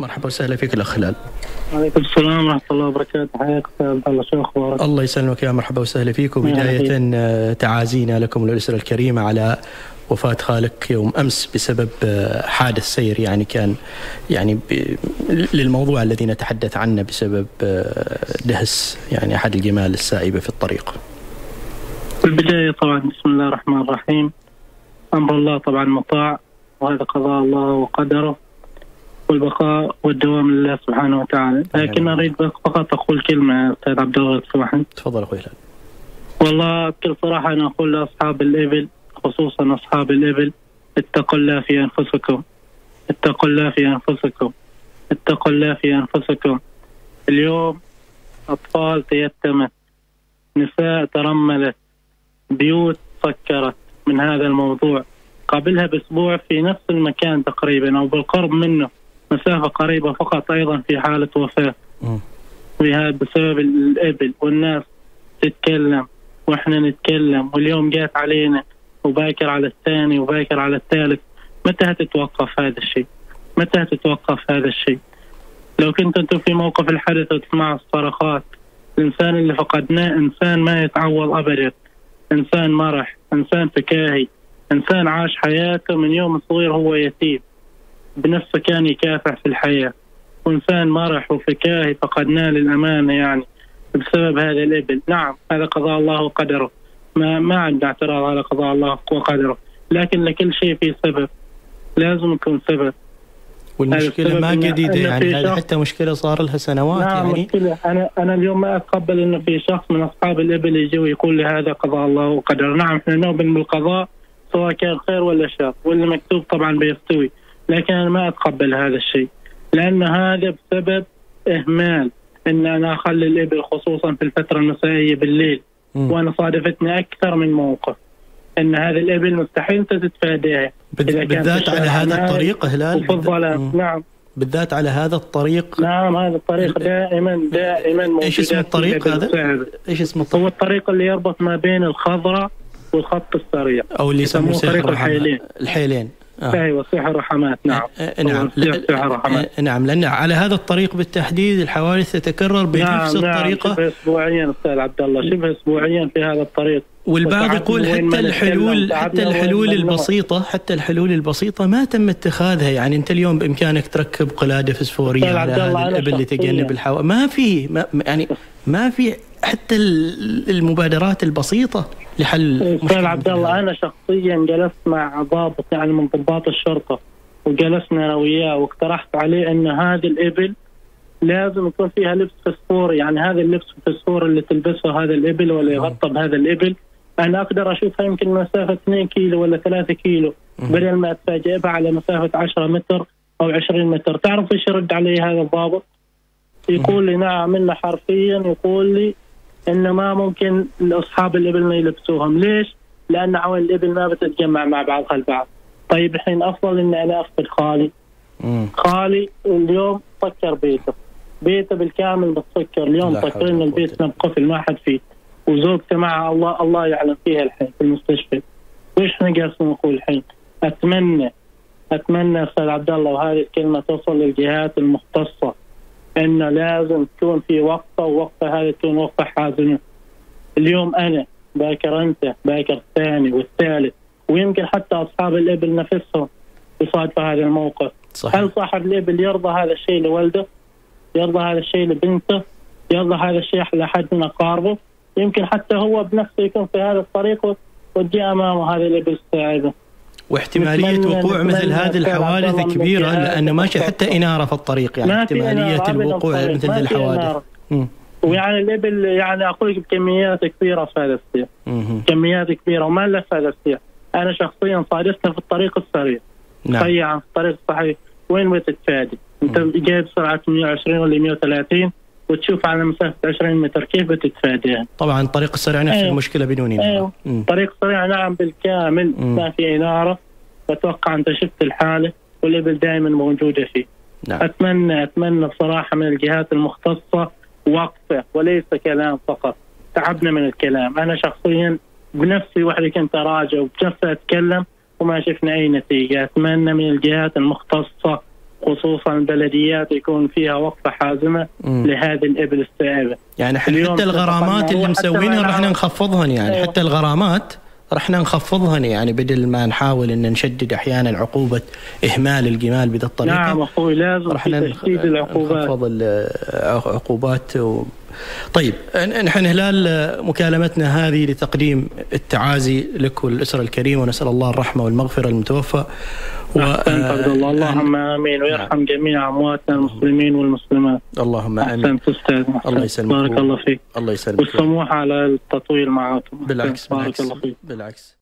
مرحبا وسهلا فيك الأخ هلال. وعليكم السلام ورحمة الله وبركاته. حياك الله شو أخبارك؟ الله يسلمك يا مرحبا وسهلا فيك. وبداية آه، تعازينا لكم والأسرة الكريمة على وفاة خالك يوم أمس بسبب آه، حادث سير يعني كان يعني للموضوع الذي نتحدث عنه بسبب آه، دهس يعني أحد الجمال السائبة في الطريق. في البداية طبعا بسم الله الرحمن الرحيم. أمر الله طبعا مطاع وهذا قضاء الله وقدره. والبقاء والدوام لله سبحانه وتعالى. لكن أريد فقط أقول كلمة أستاذ عبد الله تسمحني تفضل أخوي هلال والله بكل صراحة أنا أقول لأصحاب الإبل خصوصا أصحاب الإبل اتقوا الله في أنفسكم. اتقوا الله في أنفسكم. اتقوا الله في أنفسكم. اليوم أطفال تيتمت نساء ترملت بيوت سكرت من هذا الموضوع. قبلها بأسبوع في نفس المكان تقريبا أو بالقرب منه. مسافة قريبة فقط أيضا في حالة وفاة. بهذا بسبب الإبل والناس تتكلم وإحنا نتكلم واليوم جات علينا وباكر على الثاني وباكر على الثالث. متى هتتوقف هذا الشيء؟ متى هتتوقف هذا الشيء؟ لو كنت أنتم في موقف الحدث وتسمعوا الصرخات الإنسان اللي فقدناه إنسان ما يتعوض أبدا. إنسان مرح إنسان فكاهي إنسان عاش حياته من يوم صغير هو يتيم. بنفسه كان يكافح في الحياة. وإنسان مرح وفكاهي فقدناه للأمانة يعني بسبب هذا الإبل. نعم هذا قضاء الله وقدره. ما ما عندي اعتراض على قضاء الله وقدره. لكن لكل شيء في سبب. لازم يكون سبب. والمشكلة ما جديدة يعني هذه حتى مشكلة صار لها سنوات نعم يعني. مشكلة. أنا أنا اليوم ما أتقبل انه في شخص من أصحاب الإبل يجي ويقول لي هذا قضاء الله وقدر نعم إحنا نؤمن بالقضاء سواء كان خير ولا شر. واللي مكتوب طبعا بيستوي. لكن أنا ما أتقبل هذا الشيء لأن هذا بسبب إهمال إن أنا أخلي الإبل خصوصا في الفترة المسائية بالليل وأنا صادفتني أكثر من موقف إن هذه الإبل مستحيل انت تتفاداها بالذات على هذا الطريق هلال؟ الظلام. نعم. بالذات على هذا الطريق. نعم هذا الطريق دائما دائما إيش اسم الطريق هذا؟ إيش اسم الطريق؟ هو الطريق اللي يربط ما بين الخضراء والخط السريع. أو اللي يسموه طريق الحيلين. الحيلين. آه. أيوه صحة الرحمات. نعم. آه نعم. آه نعم. لأن على هذا الطريق بالتحديد الحوادث تتكرر بنفس نعم. الطريقة. نعم شبه اسبوعيا أستاذ عبد الله شبه اسبوعيا في هذا الطريق. والبعض يقول حتى الحلول حتى الحلول البسيطة حتى الحلول البسيطة ما تم اتخاذها. يعني أنت اليوم بإمكانك تركب قلادة فسفوريه على هذا الأبل لتجنب الحوادث ما في ما يعني ما في حتى المبادرات البسيطة لحل أستاذ عبد الله أنا شخصيا جلست مع ضابط يعني من ضباط الشرطة وجلسنا أنا وياه واقترحت عليه إن هذه الإبل لازم يكون فيها لبس فسفوري يعني هذا اللبس الفسفوري اللي تلبسه هذا الإبل ولا يغطى بهذا الإبل. أنا أقدر أشوفها يمكن مسافة 2 كيلو ولا 3 كيلو بدل ما اتفاجئ على مسافة 10 متر أو 20 متر. تعرف إيش يرد علي هذا الضابط؟ يقول لي نعم إنه حرفيا يقول لي انه ما ممكن اصحاب الابل ما يلبسوهم. ليش؟ لأن عوائل الابل ما بتتجمع مع بعضها البعض طيب الحين أفضل إني أنا افقد خالي. خالي اليوم سكر بيته. بيته بالكامل متسكر اليوم سكرين البيت مقفل ما حد فيه. وزوجته معها الله الله يعلم فيها الحين في المستشفى. وش جالسين نقول الحين؟ أتمنى أتمنى أستاذ عبد الله وهذه الكلمة توصل للجهات المختصة. انه لازم تكون في وقفة ووقفة هذه تكون وقفة حازمة. اليوم أنا باكر أنت باكر الثاني والثالث ويمكن حتى أصحاب الإبل نفسهم يصادفوا هذا الموقف. صحيح. هل صاحب الإبل يرضى هذا الشيء لولده؟ يرضى هذا الشيء لبنته؟ يرضى هذا الشيء لحد من أقاربه؟ يمكن حتى هو بنفسه يكون في هذا الطريق وتجي أمامه هذه الإبل الساعدة. واحتمالية وقوع مثل هذه الحوادث كبيرة لأنه ماشي حتى إنارة في الطريق يعني احتمالية الوقوع مثل هذه الحوادث. ويعني الإبل يعني أقول لك بكميات كبيرة السير كميات كبيرة وما إلا السير أنا شخصيا صادفتنا في الطريق السريع. نعم. في الطريق الصحيح وين بتتفادي؟ أنت جايب سرعة 120 ولا 130 وتشوف على مسافة 20 متر كيف بتتفاداها طبعا الطريق السريع نفس أيوه. المشكلة بدون اناره أيوه الطريق السريع نعم بالكامل مم. ما في اناره أتوقع أنت شفت الحالة والإبل دائما موجودة فيه. نعم. اتمنى أتمنى بصراحة من الجهات المختصة وقفة وليس كلام فقط. تعبنا من الكلام. أنا شخصيا بنفسي وحدي كنت أراجع وبنفسي أتكلم وما شفنا أي نتيجة. أتمنى من الجهات المختصة خصوصا البلديات يكون فيها وقفة حازمة مم. لهذه الإبل السائبة يعني حتى الغرامات اللي مسوينها نعرف- نخفضهن يعني أيوة. حتى الغرامات رح نخفضهن يعني بدل ما نحاول إن نشدد أحيانا عقوبة إهمال الجمال بهذه الطريقة نعم أخوي لازم رح تشديد العقوبات نخفض العقوبات و... طيب نحن هلال مكالمتنا هذه لتقديم التعازي لك والاسره الكريمه ونسأل الله الرحمة والمغفرة للمتوفى احسنت عبد الله. اللهم آمين. ويرحم جميع أمواتنا المسلمين والمسلمات. اللهم آمين. احسنت أستاذ الله يسلمك. بارك الله فيك. الله يسلمك. والسموح على التطويل معكم. بالعكس بارك بالعكس. الله فيك. بالعكس.